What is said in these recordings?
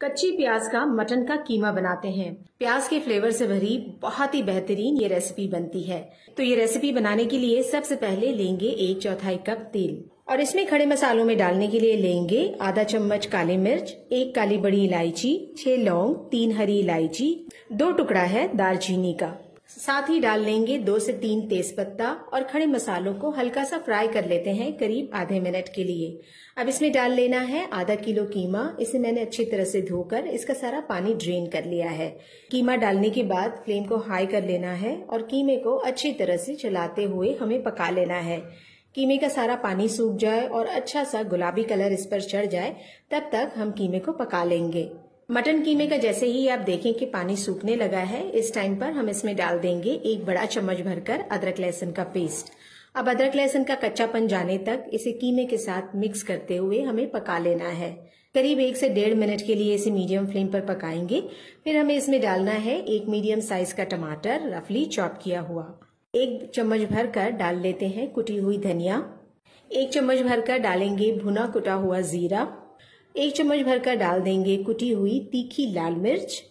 कच्ची प्याज का मटन का कीमा बनाते हैं। प्याज के फ्लेवर से भरी बहुत ही बेहतरीन ये रेसिपी बनती है। तो ये रेसिपी बनाने के लिए सबसे पहले लेंगे एक चौथाई कप तेल। और इसमें खड़े मसालों में डालने के लिए लेंगे आधा चम्मच काली मिर्च, एक काली बड़ी इलायची, छह लौंग, तीन हरी इलायची, दो टुकड़ा है दालचीनी का। साथ ही डाल लेंगे दो से तीन तेज पत्ता और खड़े मसालों को हल्का सा फ्राई कर लेते हैं करीब आधे मिनट के लिए। अब इसमें डाल लेना है आधा किलो कीमा। इसे मैंने अच्छी तरह से धोकर इसका सारा पानी ड्रेन कर लिया है। कीमा डालने के बाद फ्लेम को हाई कर लेना है और कीमे को अच्छी तरह से चलाते हुए हमें पका लेना है। कीमे का सारा पानी सूख जाए और अच्छा सा गुलाबी कलर इस पर चढ़ जाए, तब तक हम कीमे को पका लेंगे। मटन कीमे का जैसे ही आप देखें कि पानी सूखने लगा है, इस टाइम पर हम इसमें डाल देंगे एक बड़ा चम्मच भरकर अदरक लहसुन का पेस्ट अब अदरक लहसुन का कच्चापन जाने तक इसे कीमे के साथ मिक्स करते हुए हमें पका लेना है। करीब एक से डेढ़ मिनट के लिए इसे मीडियम फ्लेम पर पकाएँगे। फिर हमें इसमें डालना है एक मीडियम साइज़ का टमाटर रफली चॉप किया हुआ। एक चम्मच भर कर डाल लेते हैं कुटी हुई धनिया। एक चम्मच भरकर डालेंगे भुना कुटा हुआ जीरा। एक चम्मच भरकर डाल देंगे कुटी हुई तीखी लाल मिर्च।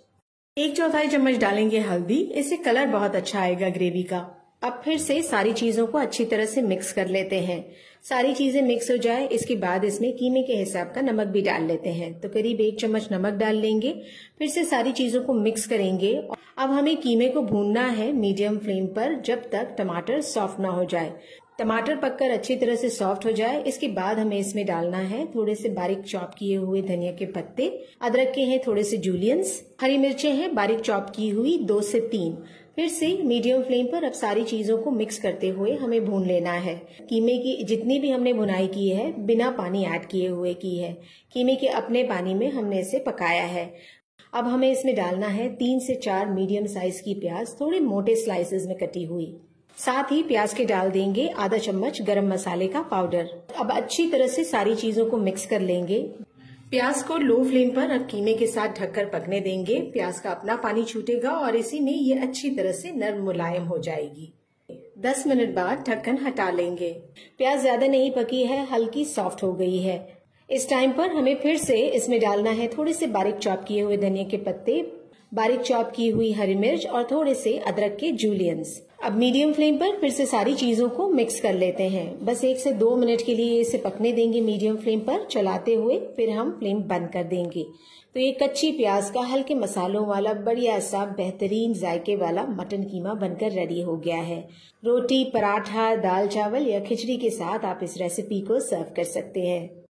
एक चौथाई चम्मच डालेंगे हल्दी। इससे कलर बहुत अच्छा आएगा ग्रेवी का। अब फिर से सारी चीज़ों को अच्छी तरह से मिक्स कर लेते हैं। सारी चीज़ें मिक्स हो जाए, इसके बाद इसमें कीमे के हिसाब का नमक भी डाल लेते हैं। तो करीब एक चम्मच नमक डाल लेंगे। फिर से सारी चीज़ों को मिक्स करेंगे। अब हमें कीमे को भूनना है मीडियम फ्लेम पर, जब तक टमाटर सॉफ्ट ना हो जाए। टमाटर पककर अच्छी तरह से सॉफ्ट हो जाए। इसके बाद हमें इसमें डालना है थोड़े से बारीक चॉप किए हुए धनिया के पत्ते। अदरक के हैं थोड़े से जूलियंस हरी मिर्चें हैं, बारीक चॉप की हुई दो से तीन। फिर से मीडियम फ्लेम पर अब सारी चीज़ों को मिक्स करते हुए हमें भून लेना है। कीमे की जितनी भी हमने भुनाई की है, बिना पानी ऐड किए हुए की है। कीमे के अपने पानी में हमने इसे पकाया है। अब हमें इसमें डालना है तीन से चार मीडियम साइज़ की प्याज। थोड़े मोटे स्लाइसेस में कटी हुई। साथ ही प्याज के डाल देंगे आधा चम्मच गरम मसाले का पाउडर। अब अच्छी तरह से सारी चीज़ों को मिक्स कर लेंगे। प्याज को लो फ्लेम पर अब कीमे के साथ ढककर पकने देंगे। प्याज का अपना पानी छूटेगा और इसी में ये अच्छी तरह से नर्म मुलायम हो जाएगी। दस मिनट बाद ढक्कन हटा लेंगे। प्याज ज़्यादा नहीं पकी है, हल्की सॉफ्ट हो गई है। इस टाइम पर हमें फिर से इसमें डालना है थोड़े से बारीक चॉप किए हुए धनिया के पत्ते, बारीक चॉप की हुई हरी मिर्च और थोड़े से अदरक के जूलियंस। अब मीडियम फ्लेम पर फिर से सारी चीज़ों को मिक्स कर लेते हैं। बस एक से दो मिनट के लिए इसे पकने देंगे मीडियम फ्लेम पर। चलाते हुए फिर हम फ्लेम बंद कर देंगे। तो ये कच्ची प्याज का हल्के मसालों वाला बढ़िया सा बेहतरीन जायके वाला मटन कीमा बनकर रेडी हो गया है। रोटी, पराठा, दाल चावल या खिचड़ी के साथ आप इस रेसिपी को सर्व कर सकते हैं।